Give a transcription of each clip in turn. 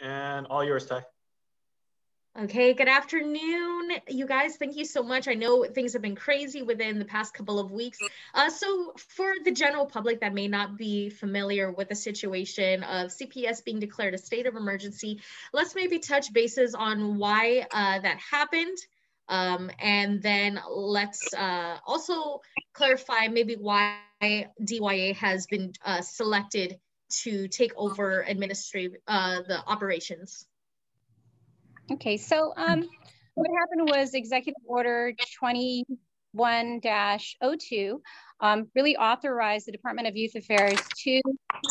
And all yours, Ty. Okay, good afternoon, you guys. Thank you so much. I know things have been crazy within the past couple of weeks. Uh, so, for the general public that may not be familiar with the situation of CPS being declared a state of emergency, let's maybe touch bases on why uh, that happened. Um, and then let's uh, also clarify maybe why DYA has been uh, selected to take over administrative uh, the operations. Okay, so um, what happened was Executive Order 21-02 um, really authorized the Department of Youth Affairs to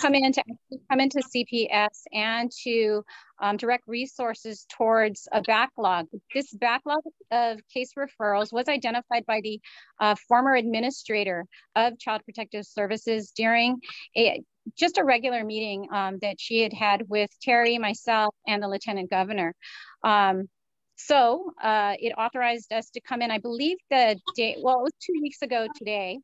come into come into CPS and to um, direct resources towards a backlog. This backlog of case referrals was identified by the uh, former administrator of Child Protective Services during a just a regular meeting um, that she had had with Terry, myself, and the lieutenant governor. Um, so uh, it authorized us to come in, I believe the day, well, it was two weeks ago today.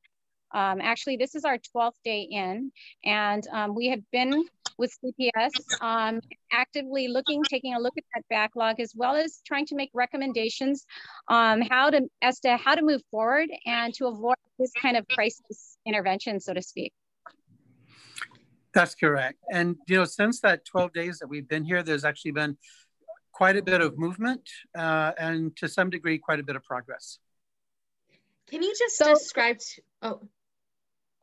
Um, actually, this is our 12th day in, and um, we have been with CPS um, actively looking, taking a look at that backlog, as well as trying to make recommendations um, how to as to how to move forward and to avoid this kind of crisis intervention, so to speak. That's correct. And, you know, since that 12 days that we've been here, there's actually been quite a bit of movement uh, and to some degree, quite a bit of progress. Can you just so, describe, to, oh.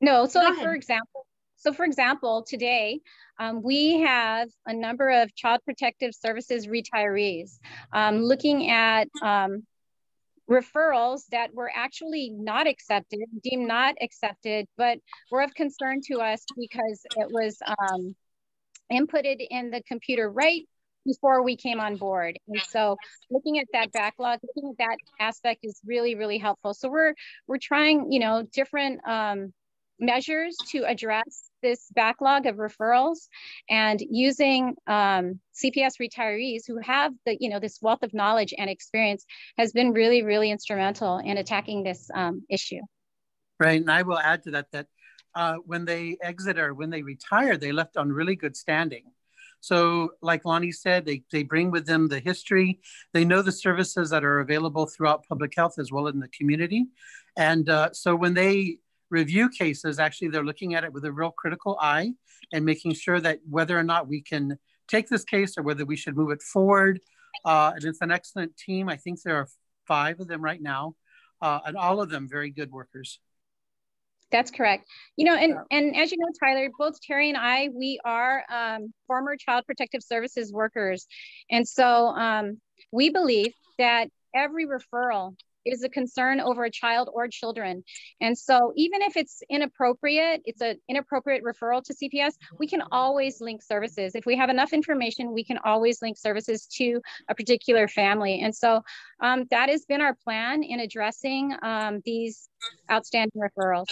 No, so like for example, so for example, today um, we have a number of Child Protective Services retirees um, looking at um, referrals that were actually not accepted, deemed not accepted, but were of concern to us because it was um, inputted in the computer right before we came on board. And so looking at that backlog, looking at that aspect is really, really helpful. So we're we're trying, you know, different um, measures to address this backlog of referrals and using um, CPS retirees who have the, you know, this wealth of knowledge and experience has been really, really instrumental in attacking this um, issue. Right, and I will add to that that uh, when they exit or when they retire, they left on really good standing. So, like Lonnie said, they, they bring with them the history. They know the services that are available throughout public health as well in the community. And uh, so, when they review cases, actually, they're looking at it with a real critical eye and making sure that whether or not we can take this case or whether we should move it forward. Uh, and it's an excellent team. I think there are five of them right now, uh, and all of them very good workers. That's correct. You know, and and as you know, Tyler, both Terry and I, we are um, former Child Protective Services workers, and so um, we believe that every referral is a concern over a child or children. And so even if it's inappropriate, it's an inappropriate referral to CPS, we can always link services. If we have enough information, we can always link services to a particular family. And so um, that has been our plan in addressing um, these outstanding referrals.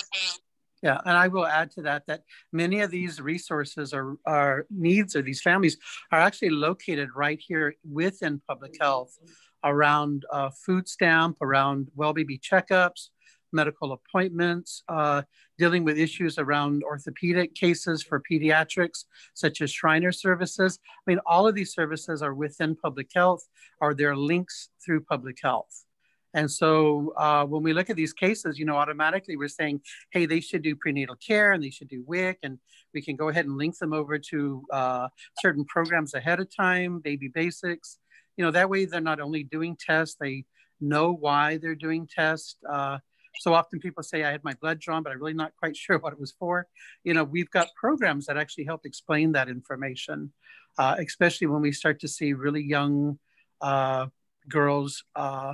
Yeah, and I will add to that that many of these resources or, or needs of these families are actually located right here within public health around uh, food stamp, around well baby checkups, medical appointments, uh, dealing with issues around orthopedic cases for pediatrics, such as Shriner services. I mean, all of these services are within public health are they're links through public health. And so uh, when we look at these cases, you know, automatically we're saying, hey, they should do prenatal care and they should do WIC, and we can go ahead and link them over to uh, certain programs ahead of time, baby basics, you know, that way they're not only doing tests, they know why they're doing tests. Uh, so often people say, I had my blood drawn, but I'm really not quite sure what it was for. You know, we've got programs that actually help explain that information, uh, especially when we start to see really young uh, girls uh,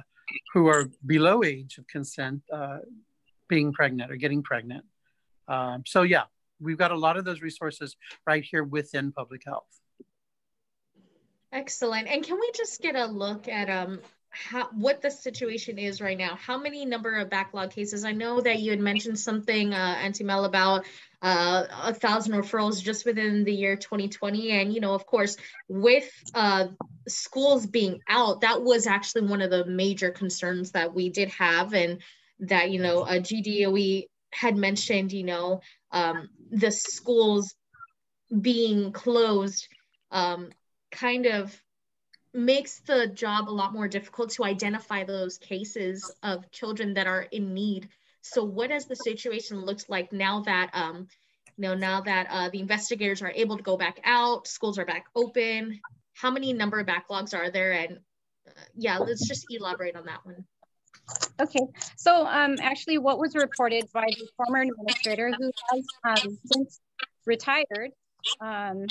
who are below age of consent uh, being pregnant or getting pregnant. Um, so yeah, we've got a lot of those resources right here within public health. Excellent. And can we just get a look at um how what the situation is right now? How many number of backlog cases? I know that you had mentioned something, uh, Auntie Mel, about uh, a thousand referrals just within the year 2020. And you know, of course, with uh, schools being out, that was actually one of the major concerns that we did have, and that you know, a GDOE had mentioned, you know, um, the schools being closed um, kind of makes the job a lot more difficult to identify those cases of children that are in need. So what does the situation looks like now that um, you know now that uh, the investigators are able to go back out, schools are back open? How many number of backlogs are there? And uh, yeah, let's just elaborate on that one. Okay, so um, actually, what was reported by the former administrator who has um, since retired um,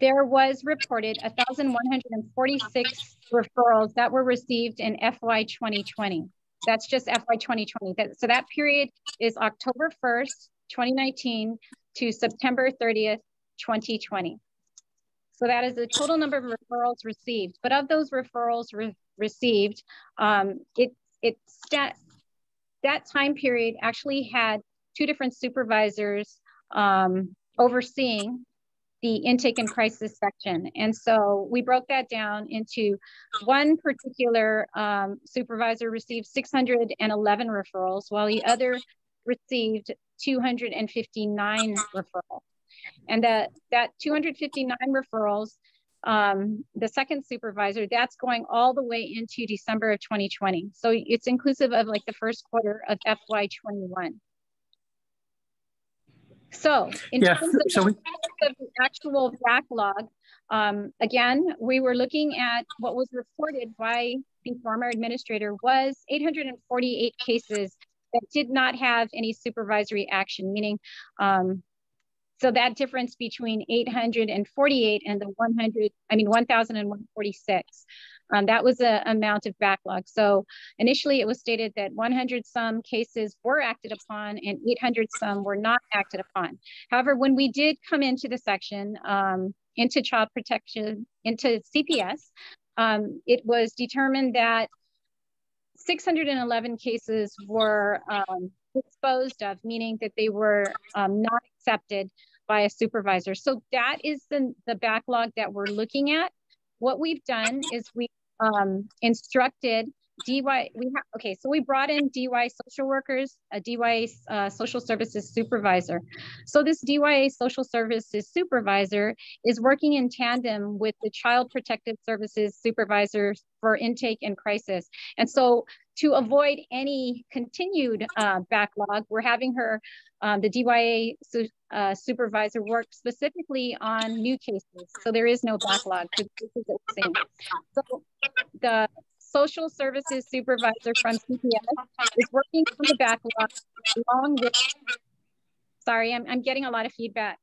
there was reported 1,146 referrals that were received in FY 2020. That's just FY 2020. That, so that period is October 1st, 2019 to September 30th, 2020. So that is the total number of referrals received. But of those referrals re received, um, it, it stat, that time period actually had two different supervisors um, overseeing the intake and crisis section. And so we broke that down into one particular um, supervisor received 611 referrals, while the other received 259 referrals. And that, that 259 referrals, um, the second supervisor, that's going all the way into December of 2020. So it's inclusive of like the first quarter of FY21. So in yeah. terms of, so we, of the actual backlog, um, again, we were looking at what was reported by the former administrator was 848 cases that did not have any supervisory action, meaning, um, so that difference between 848 and the 100, I mean, 1,146. Um, that was a amount of backlog. So initially it was stated that 100 some cases were acted upon and 800 some were not acted upon. However, when we did come into the section, um, into child protection, into CPS, um, it was determined that 611 cases were um, disposed of, meaning that they were um, not accepted by a supervisor. So that is the, the backlog that we're looking at. What we've done is we um, instructed DY, we have, okay, so we brought in DY social workers, a DY uh, social services supervisor. So this DYA social services supervisor is working in tandem with the child protective services supervisors for intake and crisis. And so to avoid any continued uh, backlog, we're having her, um, the DYA su uh, supervisor work specifically on new cases. So there is no backlog the. So the social services supervisor from CPS is working on the backlog along with, sorry, I'm, I'm getting a lot of feedback.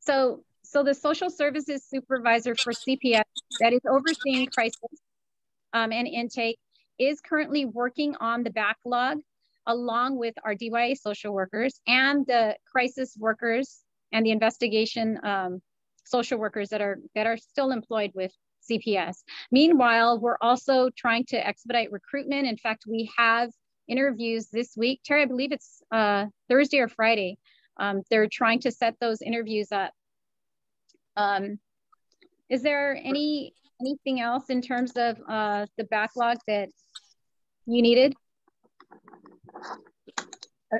So, so the social services supervisor for CPS that is overseeing crisis um, and intake is currently working on the backlog along with our DYA social workers and the crisis workers and the investigation um, social workers that are that are still employed with CPS. Meanwhile, we're also trying to expedite recruitment. In fact, we have interviews this week. Terry, I believe it's uh, Thursday or Friday. Um, they're trying to set those interviews up. Um, is there any anything else in terms of uh, the backlog that you needed?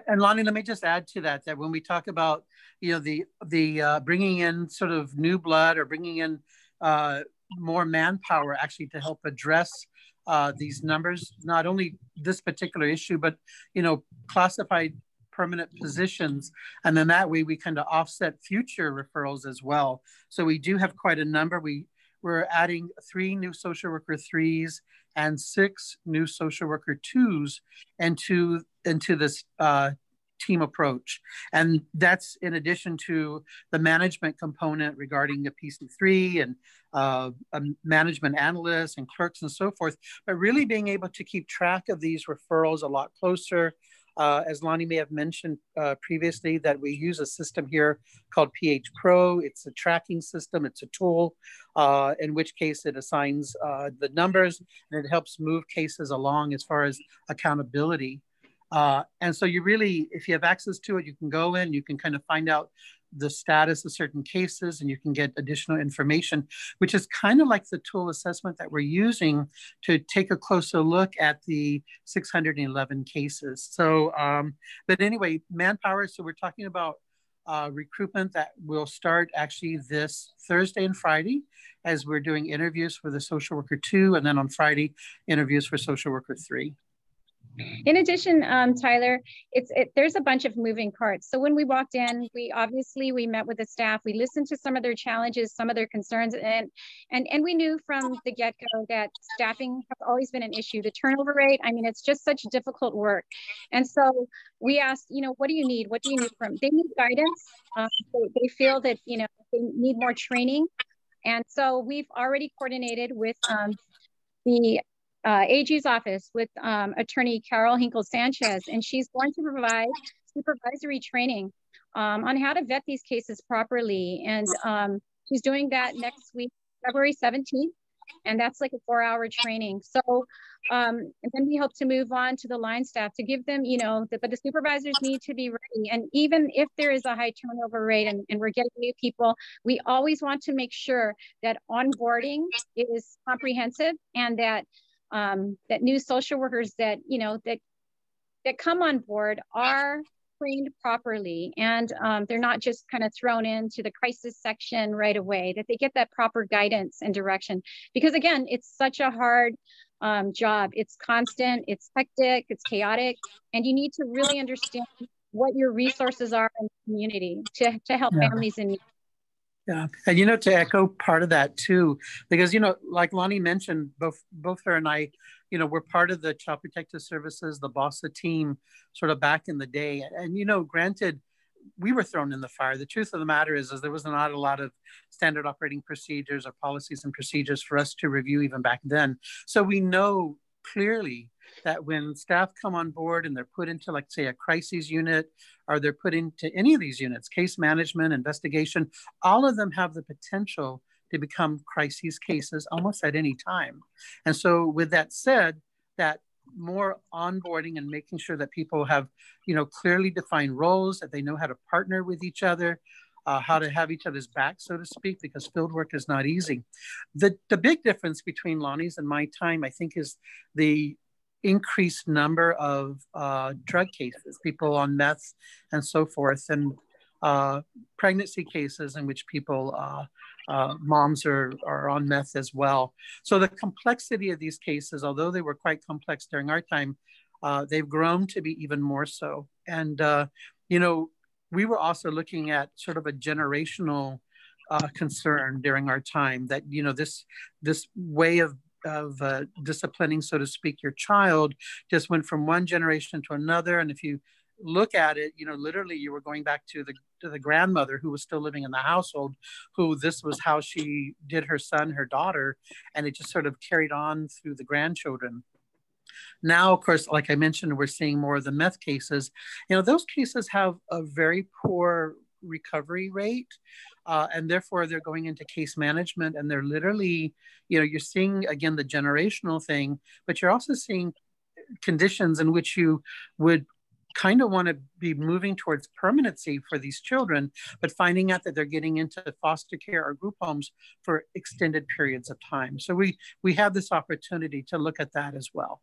And Lonnie, let me just add to that that when we talk about you know the the uh, bringing in sort of new blood or bringing in uh, more manpower actually to help address uh, these numbers, not only this particular issue, but you know classified permanent positions, and then that way we kind of offset future referrals as well. So we do have quite a number. We we're adding three new social worker threes and six new social worker twos into into this uh, team approach. And that's in addition to the management component regarding the PC3 and uh, management analysts and clerks and so forth, but really being able to keep track of these referrals a lot closer, uh, as Lonnie may have mentioned uh, previously, that we use a system here called PH Pro. It's a tracking system, it's a tool, uh, in which case it assigns uh, the numbers and it helps move cases along as far as accountability. Uh, and so you really, if you have access to it, you can go in, you can kind of find out the status of certain cases and you can get additional information, which is kind of like the tool assessment that we're using to take a closer look at the 611 cases. So, um, but anyway, manpower, so we're talking about uh, recruitment that will start actually this Thursday and Friday as we're doing interviews for the social worker two, and then on Friday, interviews for social worker three. In addition, um, Tyler, it's it, there's a bunch of moving parts. So when we walked in, we obviously we met with the staff. We listened to some of their challenges, some of their concerns, and and and we knew from the get go that staffing has always been an issue. The turnover rate, I mean, it's just such difficult work. And so we asked, you know, what do you need? What do you need from? They need guidance. Um, they, they feel that you know they need more training. And so we've already coordinated with um, the uh, AG's office with um, attorney Carol Hinkle Sanchez, and she's going to provide supervisory training um, on how to vet these cases properly. And um, she's doing that next week, February 17th, and that's like a four hour training. So, um, then we hope to move on to the line staff to give them, you know, the, but the supervisors need to be ready. And even if there is a high turnover rate and, and we're getting new people, we always want to make sure that onboarding is comprehensive and that um, that new social workers that you know that that come on board are trained properly and um, they're not just kind of thrown into the crisis section right away that they get that proper guidance and direction. Because again it's such a hard um, job. It's constant it's hectic it's chaotic and you need to really understand what your resources are in the community to, to help yeah. families in need yeah, and you know to echo part of that too, because you know, like Lonnie mentioned, both both her and I, you know, we're part of the Child Protective Services, the BOSSA team, sort of back in the day. And you know, granted, we were thrown in the fire. The truth of the matter is, is there was not a lot of standard operating procedures or policies and procedures for us to review even back then. So we know clearly that when staff come on board and they're put into like say a crises unit or they're put into any of these units case management investigation all of them have the potential to become crises cases almost at any time. And so with that said that more onboarding and making sure that people have you know clearly defined roles that they know how to partner with each other uh, how to have each other's back, so to speak, because field work is not easy. The, the big difference between Lonnie's and my time, I think, is the increased number of uh, drug cases, people on meth and so forth, and uh, pregnancy cases in which people, uh, uh, moms are, are on meth as well. So the complexity of these cases, although they were quite complex during our time, uh, they've grown to be even more so. And, uh, you know, we were also looking at sort of a generational uh, concern during our time that you know this this way of of uh, disciplining, so to speak, your child just went from one generation to another. And if you look at it, you know, literally you were going back to the to the grandmother who was still living in the household, who this was how she did her son, her daughter, and it just sort of carried on through the grandchildren. Now, of course, like I mentioned, we're seeing more of the meth cases. You know, those cases have a very poor recovery rate. Uh, and therefore they're going into case management and they're literally you know you're seeing again the generational thing but you're also seeing conditions in which you would kind of want to be moving towards permanency for these children but finding out that they're getting into foster care or group homes for extended periods of time so we we have this opportunity to look at that as well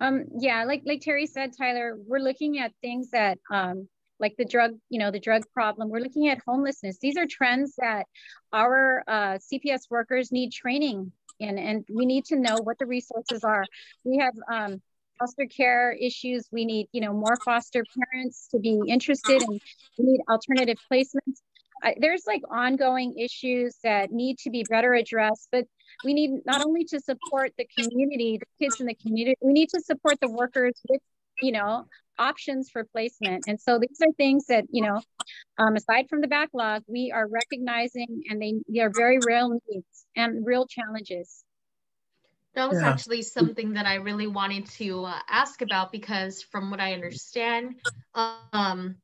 um, yeah, like like Terry said, Tyler, we're looking at things that um, like the drug, you know, the drug problem. We're looking at homelessness. These are trends that our uh, CPS workers need training in, and we need to know what the resources are. We have um, foster care issues. We need, you know, more foster parents to be interested, and we need alternative placements. I, there's like ongoing issues that need to be better addressed, but we need not only to support the community, the kids in the community, we need to support the workers with, you know, options for placement. And so these are things that, you know, um, aside from the backlog, we are recognizing and they, they are very real needs and real challenges. That was yeah. actually something that I really wanted to uh, ask about because from what I understand, um,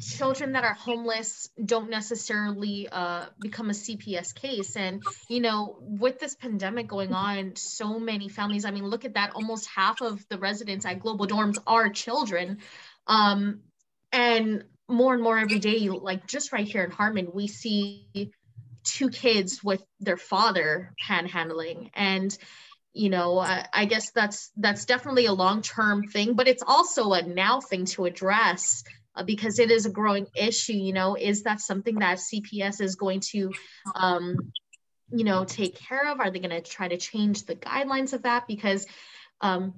children that are homeless don't necessarily uh, become a CPS case. And, you know, with this pandemic going on, so many families, I mean, look at that, almost half of the residents at global dorms are children. Um, and more and more every day, like just right here in Harmon, we see two kids with their father panhandling. And, you know, I, I guess that's that's definitely a long-term thing, but it's also a now thing to address uh, because it is a growing issue. You know, is that something that CPS is going to, um, you know, take care of? Are they going to try to change the guidelines of that? Because, um,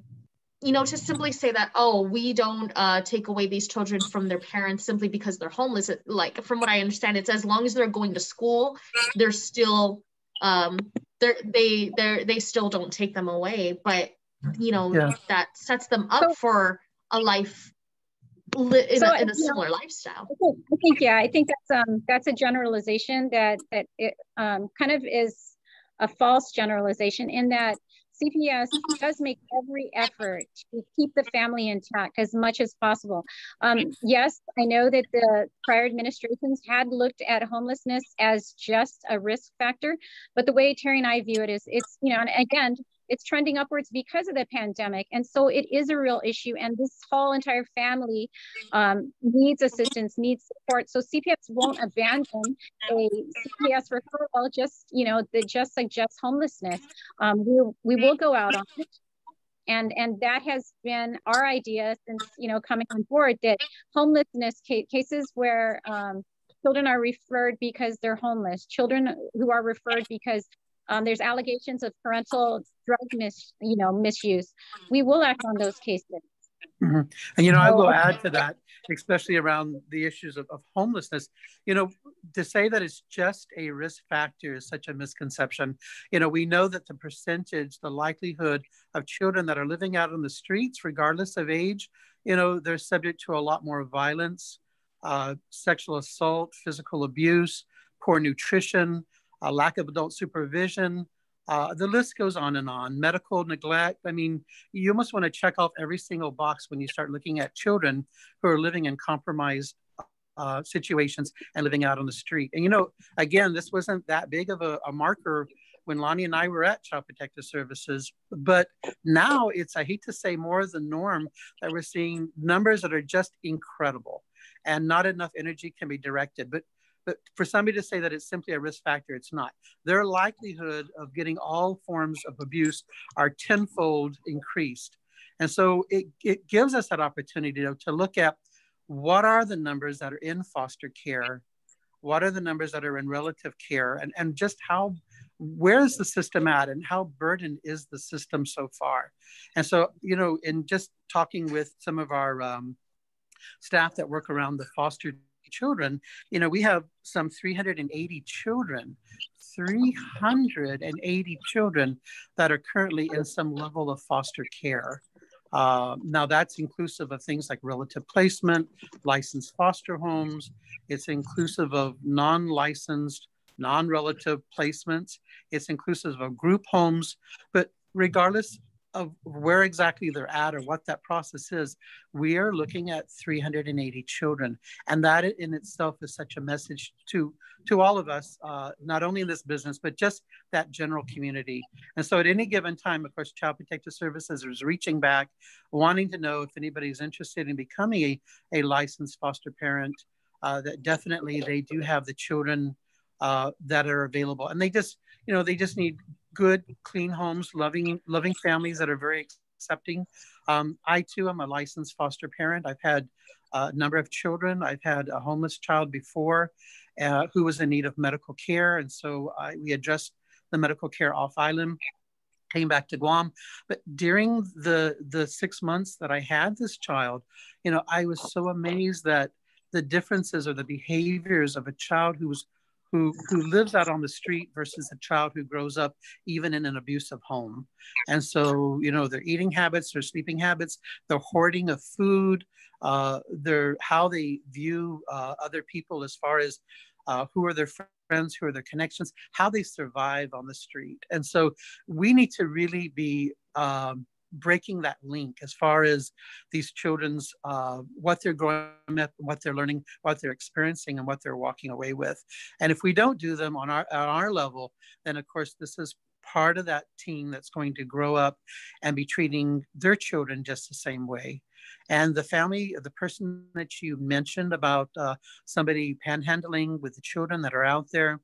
you know, to simply say that, oh, we don't uh, take away these children from their parents simply because they're homeless. Like, from what I understand, it's as long as they're going to school, they're still, um, they're, they, they're, they still don't take them away. But, you know, yeah. that sets them up so, for a life in, so, a, in a similar know, lifestyle. I think, I think, yeah, I think that's um that's a generalization that that it um kind of is a false generalization in that CPS does make every effort to keep the family intact as much as possible. Um, yes, I know that the prior administrations had looked at homelessness as just a risk factor, but the way Terry and I view it is it's, you know, and again, it's trending upwards because of the pandemic. And so it is a real issue. And this whole entire family um, needs assistance, needs support. So CPS won't abandon a CPS referral just, you know, that just suggests homelessness. Um, we, we will go out on it. And, and that has been our idea since, you know, coming on board that homelessness ca cases where um, children are referred because they're homeless, children who are referred because um, there's allegations of parental drug mis, you know, misuse. We will act on those cases. Mm-hmm. And you know, I will add to that, especially around the issues of, of homelessness. You know, to say that it's just a risk factor is such a misconception. You know, we know that the percentage, the likelihood of children that are living out on the streets, regardless of age, you know, they're subject to a lot more violence, uh, sexual assault, physical abuse, poor nutrition, a lack of adult supervision. Uh, the list goes on and on. Medical neglect. I mean, you almost want to check off every single box when you start looking at children who are living in compromised uh, situations and living out on the street. And you know, again, this wasn't that big of a, a marker when Lonnie and I were at Child Protective Services, but now it's, I hate to say more of the norm that we're seeing numbers that are just incredible and not enough energy can be directed. But but for somebody to say that it's simply a risk factor, it's not. Their likelihood of getting all forms of abuse are tenfold increased. And so it, it gives us that opportunity to, to look at what are the numbers that are in foster care, what are the numbers that are in relative care, and, and just how where is the system at and how burdened is the system so far and so you know in just talking with some of our um, staff that work around the foster children, you know, we have some 380 children, 380 children that are currently in some level of foster care. Uh, now that's inclusive of things like relative placement, licensed foster homes. It's inclusive of non-licensed, non-relative placements. It's inclusive of group homes. But regardless of where exactly they're at or what that process is, we are looking at 380 children. And that in itself is such a message to, to all of us, uh, not only in this business, but just that general community. And so at any given time, of course, Child Protective Services is reaching back, wanting to know if anybody's interested in becoming a, a licensed foster parent, uh, that definitely they do have the children uh, that are available. And they just, you know, they just need good, clean homes, loving, loving families that are very accepting. Um, I too am a licensed foster parent. I've had a number of children. I've had a homeless child before uh, who was in need of medical care. And so I, we addressed the medical care off island, came back to Guam. But during the, the six months that I had this child, you know, I was so amazed that the differences or the behaviors of a child who was who, who lives out on the street versus a child who grows up even in an abusive home. And so, you know, their eating habits, their sleeping habits, their hoarding of food, uh, their how they view uh, other people as far as uh, who are their friends, who are their connections, how they survive on the street. And so we need to really be um, breaking that link as far as these children's uh, what they're growing up, what they're learning, what they're experiencing, and what they're walking away with. And if we don't do them on our on our level, then of course this is part of that team that's going to grow up and be treating their children just the same way. And the family, the person that you mentioned about uh, somebody panhandling with the children that are out there,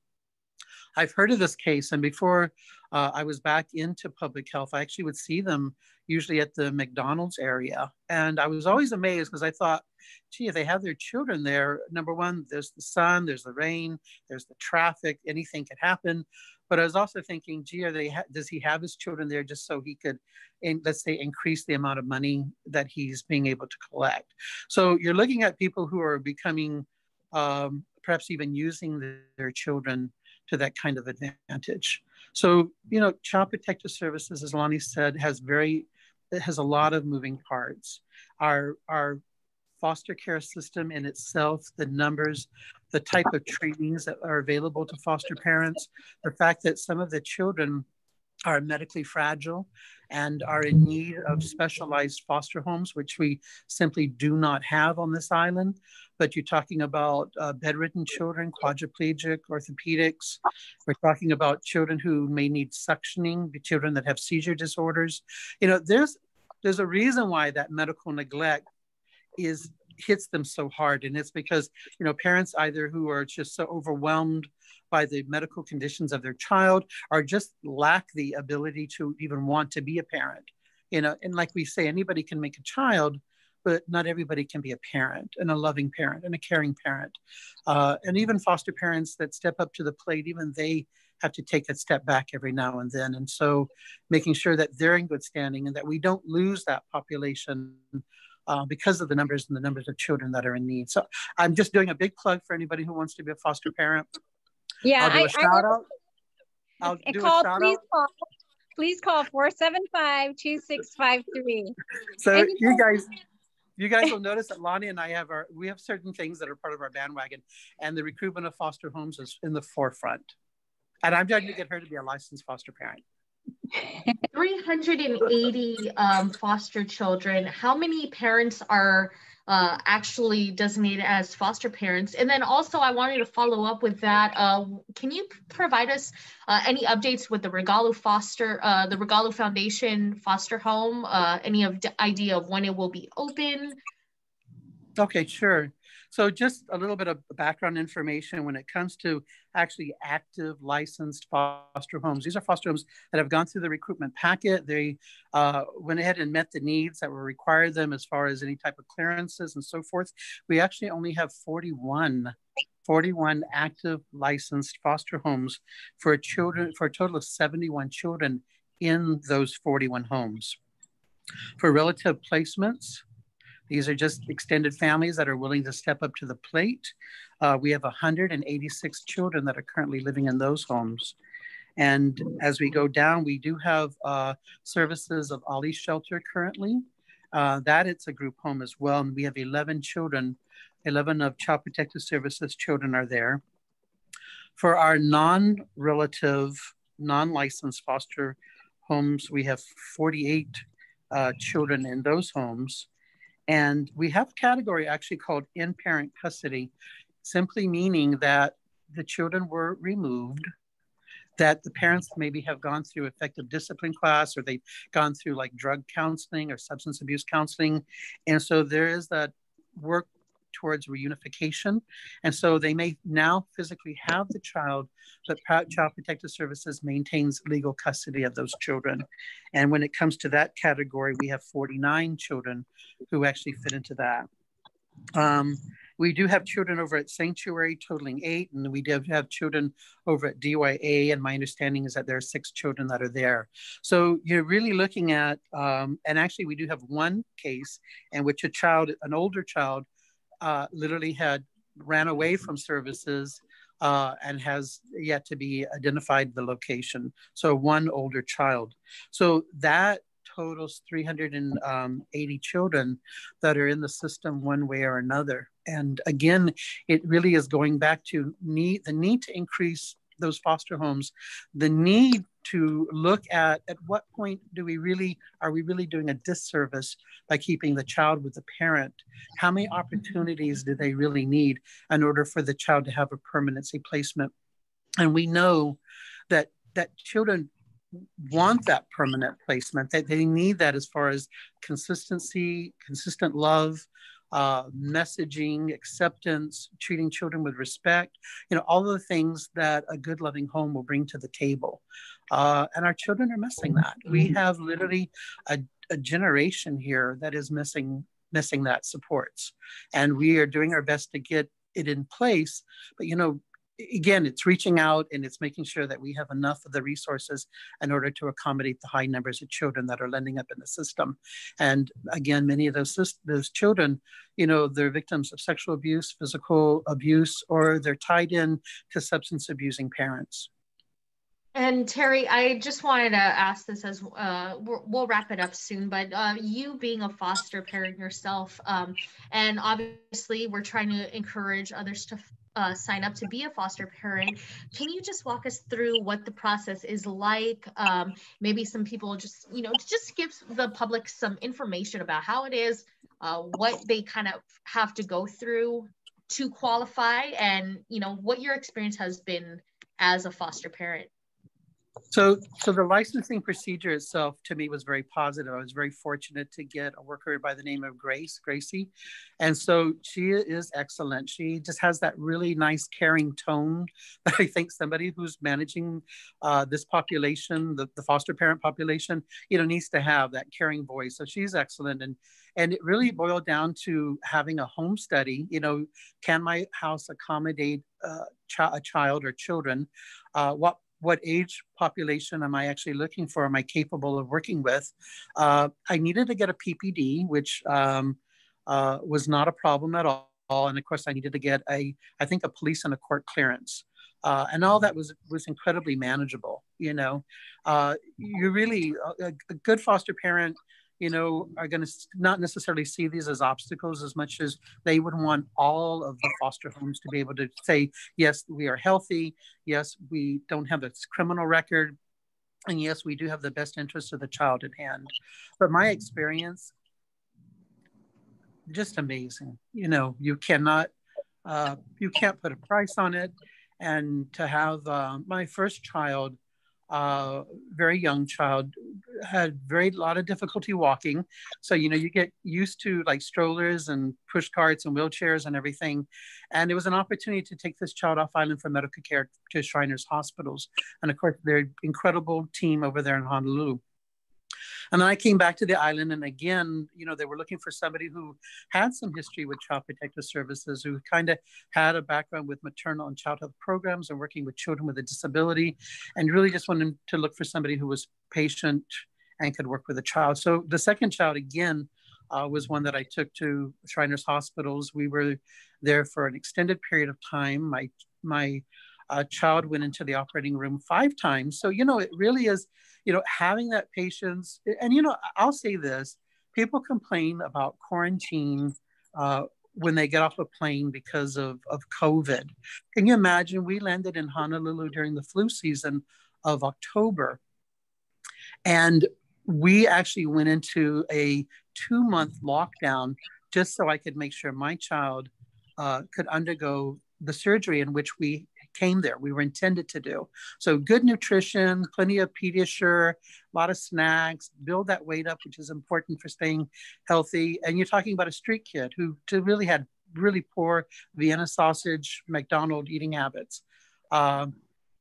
I've heard of this case, and before uh, I was back into public health, I actually would see them usually at the McDonald's area. And I was always amazed because I thought, gee, if they have their children there, number one, there's the sun, there's the rain, there's the traffic, anything could happen. But I was also thinking, gee, are they ha- does he have his children there just so he could, in, let's say, increase the amount of money that he's being able to collect? So you're looking at people who are becoming, um, perhaps even using the, their children to that kind of advantage. So, you know, Child Protective Services, as Lonnie said, has very, it has a lot of moving parts. Our, our foster care system in itself, the numbers, the type of trainings that are available to foster parents, the fact that some of the children are medically fragile and are in need of specialized foster homes, which we simply do not have on this island. But you're talking about uh, bedridden children, quadriplegic, orthopedics. We're talking about children who may need suctioning, the children that have seizure disorders. You know, there's there's a reason why that medical neglect is hits them so hard and it's because you know parents either who are just so overwhelmed by the medical conditions of their child or just lack the ability to even want to be a parent you know and like we say anybody can make a child but not everybody can be a parent and a loving parent and a caring parent uh, and even foster parents that step up to the plate even they have to take a step back every now and then and so making sure that they're in good standing and that we don't lose that population uh, because of the numbers and the numbers of children that are in need. So I'm just doing a big plug for anybody who wants to be a foster parent. Yeah, I'll do a I, shout I, out. I'll do call, a shout please out. call. Please call 475-2653. So And you guys, you guys will notice that Lonnie and I have our, we have certain things that are part of our bandwagon and the recruitment of foster homes is in the forefront. And I'm trying to get her to be a licensed foster parent. 380 um, foster children. How many parents are uh, actually designated as foster parents? And then also, I wanted to follow up with that. Uh, can you provide us uh, any updates with the Regalo Foster, uh, the Regalo Foundation foster home? Uh, any of idea of when it will be open? Okay, sure. So just a little bit of background information when it comes to actually active licensed foster homes. These are foster homes that have gone through the recruitment packet. They uh, went ahead and met the needs that were required them as far as any type of clearances and so forth. We actually only have 41 41 active licensed foster homes for children for a total of 71 children in those 41 homes. For relative placements, these are just extended families that are willing to step up to the plate. Uh, we have 186 children that are currently living in those homes. And as we go down, we do have uh, services of Alee Shelter currently. Uh, that it's a group home as well. And we have 11 children, 11 of Child Protective Services children are there. For our non-relative, non-licensed foster homes, we have 48 uh, children in those homes. And we have a category actually called in parent custody, simply meaning that the children were removed, that the parents maybe have gone through effective discipline class or they've gone through like drug counseling or substance abuse counseling. And so there is that work towards reunification. And so they may now physically have the child, but Child Protective Services maintains legal custody of those children. And when it comes to that category, we have 49 children who actually fit into that. Um, we do have children over at Sanctuary totaling eight, and we do have children over at DYA. And my understanding is that there are six children that are there. So you're really looking at, um, and actually, we do have one case in which a child, an older child, uh, literally had ran away from services uh, and has yet to be identified the location. So one older child. So that totals 380 um, children that are in the system one way or another. And again, it really is going back to need the need to increase those foster homes, the need to look at at what point do we really are we really doing a disservice by keeping the child with the parent? How many opportunities do they really need in order for the child to have a permanency placement? And we know that that children want that permanent placement that they need that as far as consistency consistent love uh, messaging, acceptance, treating children with respect, you know, all the things that a good, loving home will bring to the table. Uh, and our children are missing that. We have literally a, a generation here that is missing missing that supports. And we are doing our best to get it in place. But you know, again, it's reaching out and it's making sure that we have enough of the resources in order to accommodate the high numbers of children that are lending up in the system. And again, many of those, those children, you know, they're victims of sexual abuse, physical abuse, or they're tied in to substance abusing parents. And Terry, I just wanted to ask this as uh, we'll wrap it up soon, but uh, you being a foster parent yourself, um, and obviously we're trying to encourage others to uh, sign up to be a foster parent. Can you just walk us through what the process is like? Um, maybe some people just, you know, just give the public some information about how it is, uh, what they kind of have to go through to qualify, and you know what your experience has been as a foster parent. So, so the licensing procedure itself to me was very positive. I was very fortunate to get a worker by the name of Grace, Gracie. And so she is excellent. She just has that really nice, caring tone that I think somebody who's managing uh, this population, the, the foster parent population, you know, needs to have that caring voice. So she's excellent. And, and it really boiled down to having a home study. You know, can my house accommodate uh, a child or children? Uh, what what age population am I actually looking for? Am I capable of working with? Uh, I needed to get a PPD, which um, uh, was not a problem at all. And of course, I needed to get a, I think, a police and a court clearance. Uh, and all that was was incredibly manageable. You know, uh, you really a, a good foster parent you know, are going to not necessarily see these as obstacles as much as they would want all of the foster homes to be able to say, yes, we are healthy. Yes, we don't have a criminal record. And yes, we do have the best interest of the child at hand. But my experience, just amazing. You know, you cannot, uh, you can't put a price on it. And to have uh, my first child, very young child had very lot of difficulty walking. So you know you get used to like strollers and push carts and wheelchairs and everything. And it was an opportunity to take this child off island for medical care to shriners hospitals. And of course their incredible team over there in honolulu and then I came back to the island, and again, you know, they were looking for somebody who had some history with Child Protective Services, who kind of had a background with maternal and child health programs and working with children with a disability, and really just wanted to look for somebody who was patient and could work with a child. So the second child, again, uh, was one that I took to Shriners Hospitals. We were there for an extended period of time. My my uh, child went into the operating room five times. So you know, it really is you know, having that patience. And, you know, I'll say this people complain about quarantine uh, when they get off a plane because of, of COVID. Can you imagine? We landed in Honolulu during the flu season of October. And we actually went into a two month lockdown just so I could make sure my child uh, could undergo the surgery in which we came there. We were intended to do. So good nutrition, plenty of Pediasure, a lot of snacks, build that weight up, which is important for staying healthy. And you're talking about a street kid who really had really poor Vienna sausage, McDonald eating habits. Um,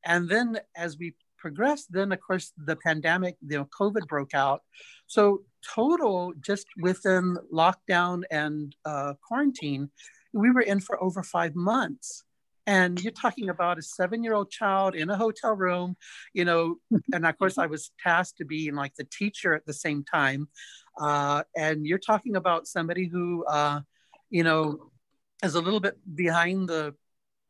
and then as we progressed, then of course the pandemic, you know, COVID broke out. So total, just within lockdown and uh, quarantine, we were in for over five months and you're talking about a seven year old child in a hotel room you know and of course i was tasked to be like the teacher at the same time uh, and you're talking about somebody who uh, you know is a little bit behind the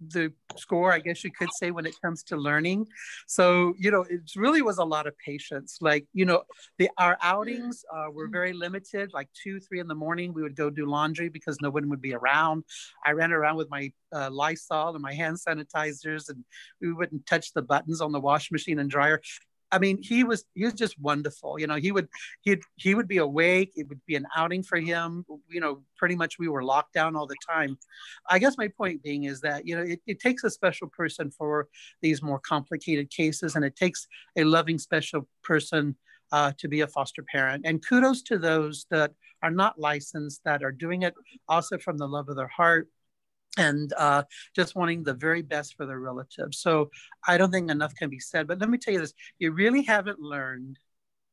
the score, I guess you could say, when it comes to learning. So, you know, it really was a lot of patience. Like, you know, the our outings uh, were very limited. Like two, three in the morning, we would go do laundry because no one would be around. I ran around with my uh, Lysol and my hand sanitizers, and we wouldn't touch the buttons on the wash machine and dryer. I mean, he was he was just wonderful. You know, he would—he'd—he would be awake. It would be an outing for him. You know, pretty much we were locked down all the time. I guess my point being is that you know it, it takes a special person for these more complicated cases, and it takes a loving special person uh, to be a foster parent. And kudos to those that are not licensed, that are doing it also from the love of their heart and uh, just wanting the very best for their relatives. So I don't think enough can be said. But let me tell you this you really haven't learned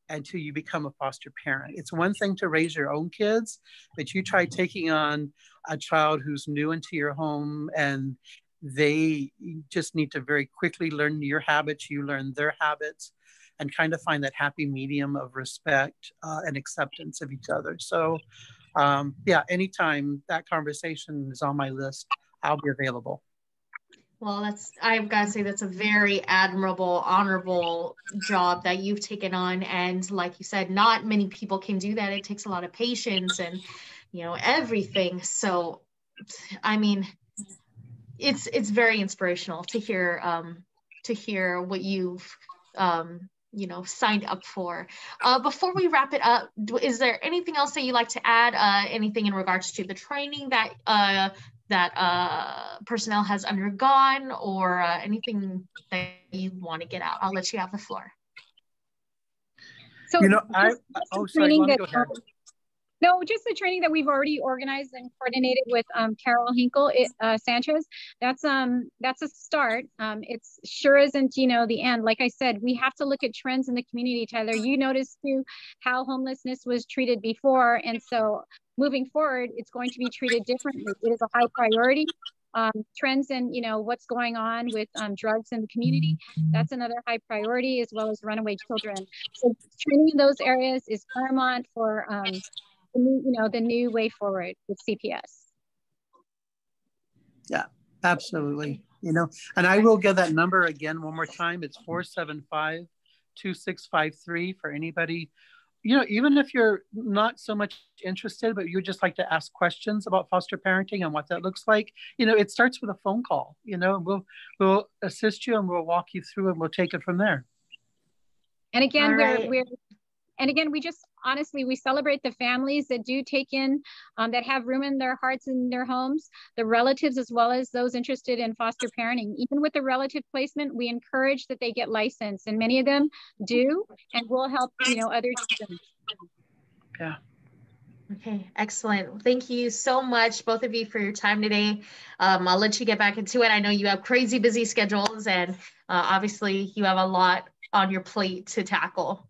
until you become a foster parent. It's one thing to raise your own kids, but you try taking on a child who's new into your home and they just need to very quickly learn your habits, you learn their habits, and kind of find that happy medium of respect uh, and acceptance of each other. So, um, yeah, anytime that conversation is on my list, I'll be available. Well, that's, I've got to say, that's a very admirable, honorable job that you've taken on. And like you said, not many people can do that. It takes a lot of patience and, you know, everything. So, I mean, it's, it's very inspirational to hear, um, to hear what you've, um, you know, signed up for. Uh, before we wrap it up, is there anything else that you'd like to add? Uh, anything in regards to the training that uh, that uh, personnel has undergone or uh, anything that you want to get out. I'll let you have the floor. So, you know, I, oh, sorry, that, go ahead. No, just the training that we've already organized and coordinated with um, Carol Hinkle uh, Sanchez. That's um that's a start. Um, it's sure isn't you know the end. Like I said, we have to look at trends in the community. Tyler, you noticed too how homelessness was treated before, and so moving forward, it's going to be treated differently. It is a high priority. Um, trends and you know what's going on with um, drugs in the community that's another high priority as well as runaway children so training in those areas is paramount for um, you know the new way forward with cps yeah absolutely you know and i will give that number again one more time it's 475 2653 for anybody you know, even if you're not so much interested, but you just like to ask questions about foster parenting and what that looks like, you know, it starts with a phone call. You know, we'll we'll assist you and we'll walk you through and we'll take it from there. And again, right. we're we're and again, we just honestly we celebrate the families that do take in um, that have room in their hearts and their homes the relatives as well as those interested in foster parenting even with the relative placement we encourage that they get licensed and many of them do and will help you know others yeah Okay, excellent. Thank you so much, both of you, for your time today. Um, I'll let you get back into it. I know you have crazy busy schedules, and uh, obviously, you have a lot on your plate to tackle.